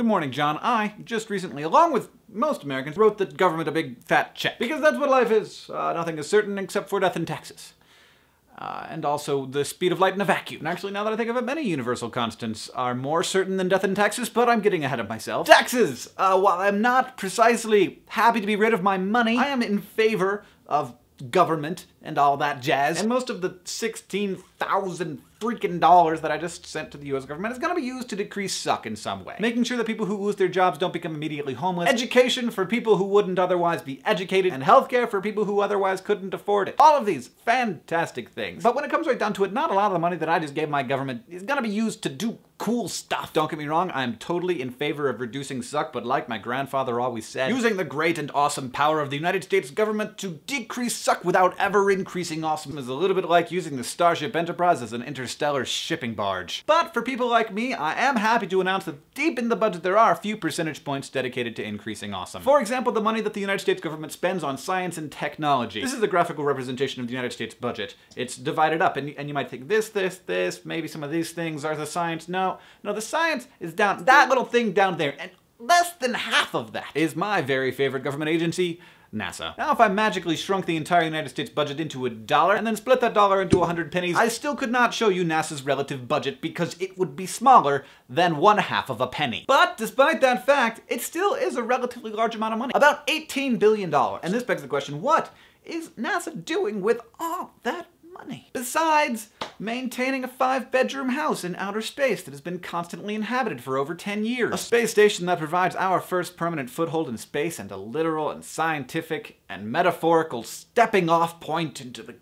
Good morning, John. I just recently, along with most Americans, wrote the government a big fat check. Because that's what life is. Uh, nothing is certain except for death and taxes. Uh, and also the speed of light in a vacuum. Actually, now that I think of it, many universal constants are more certain than death and taxes, but I'm getting ahead of myself. Taxes! Uh, while I'm not precisely happy to be rid of my money, I am in favor of government and all that jazz. And most of the 16,000 freaking dollars that I just sent to the US government is gonna be used to decrease suck in some way. Making sure that people who lose their jobs don't become immediately homeless, education for people who wouldn't otherwise be educated, and healthcare for people who otherwise couldn't afford it. All of these fantastic things. But when it comes right down to it, not a lot of the money that I just gave my government is gonna be used to do cool stuff. Don't get me wrong, I'm totally in favor of reducing suck, but like my grandfather always said, using the great and awesome power of the United States government to decrease suck without ever increasing awesome is a little bit like using the Starship Enterprise as an interstellar shipping barge. But for people like me, I am happy to announce that deep in the budget there are a few percentage points dedicated to increasing awesome. For example, the money that the United States government spends on science and technology. This is a graphical representation of the United States budget. It's divided up, and, and you might think this, this, this, maybe some of these things are the science. No, no, the science is down, that little thing down there, and less than half of that is my very favorite government agency, NASA. Now, if I magically shrunk the entire United States budget into a dollar and then split that dollar into hundred pennies, I still could not show you NASA's relative budget because it would be smaller than one half of a penny. But despite that fact, it still is a relatively large amount of money. About $18 billion. And this begs the question, what is NASA doing with all that money. Besides maintaining a five bedroom house in outer space that has been constantly inhabited for over 10 years. A space station that provides our first permanent foothold in space and a literal and scientific and metaphorical stepping off point into the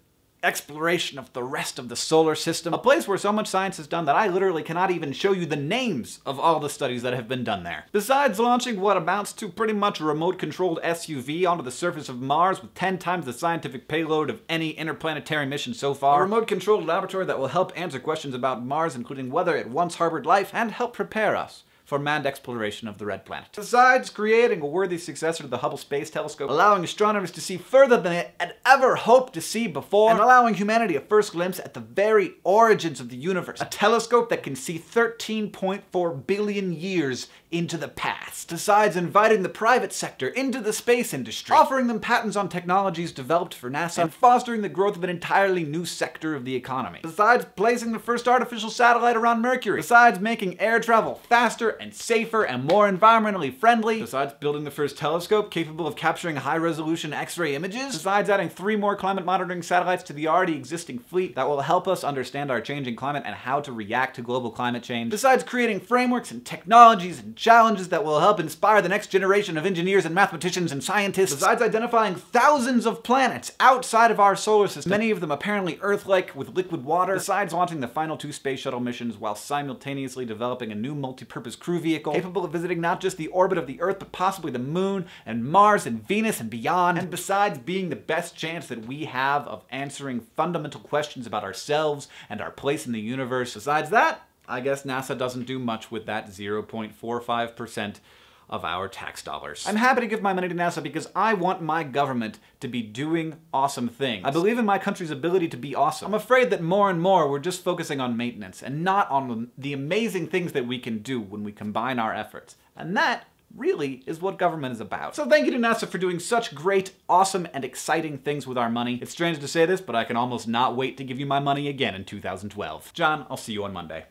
exploration of the rest of the solar system. A place where so much science is done that I literally cannot even show you the names of all the studies that have been done there. Besides launching what amounts to pretty much a remote-controlled SUV onto the surface of Mars with 10 times the scientific payload of any interplanetary mission so far, a remote-controlled laboratory that will help answer questions about Mars, including whether it once harbored life, and help prepare us for manned exploration of the red planet. Besides creating a worthy successor to the Hubble Space Telescope, allowing astronomers to see further than they had ever hoped to see before, and allowing humanity a first glimpse at the very origins of the universe. A telescope that can see 13.4 billion years into the past. Besides inviting the private sector into the space industry, offering them patents on technologies developed for NASA, and fostering the growth of an entirely new sector of the economy. Besides placing the first artificial satellite around Mercury. Besides making air travel faster and safer and more environmentally friendly. Besides building the first telescope capable of capturing high-resolution X-ray images. Besides adding three more climate monitoring satellites to the already existing fleet that will help us understand our changing climate and how to react to global climate change. Besides creating frameworks and technologies and challenges that will help inspire the next generation of engineers and mathematicians and scientists. Besides identifying thousands of planets outside of our solar system, many of them apparently Earth-like with liquid water. Besides launching the final two space shuttle missions while simultaneously developing a new multi-purpose crew vehicle capable of visiting not just the orbit of the Earth, but possibly the Moon and Mars and Venus and beyond. And besides being the best chance that we have of answering fundamental questions about ourselves and our place in the universe, besides that, I guess NASA doesn't do much with that 0.45% of our tax dollars. I'm happy to give my money to NASA because I want my government to be doing awesome things. I believe in my country's ability to be awesome. I'm afraid that more and more we're just focusing on maintenance and not on the amazing things that we can do when we combine our efforts. And that really is what government is about. So thank you to NASA for doing such great, awesome, and exciting things with our money. It's strange to say this, but I can almost not wait to give you my money again in 2012. John, I'll see you on Monday.